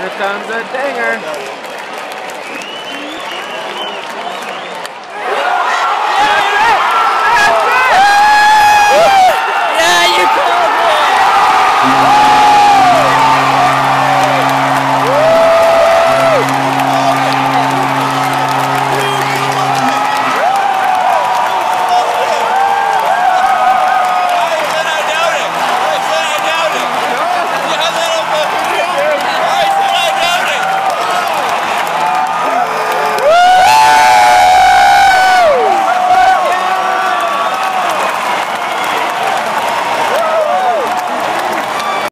Here comes a dinger.